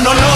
no, no, no.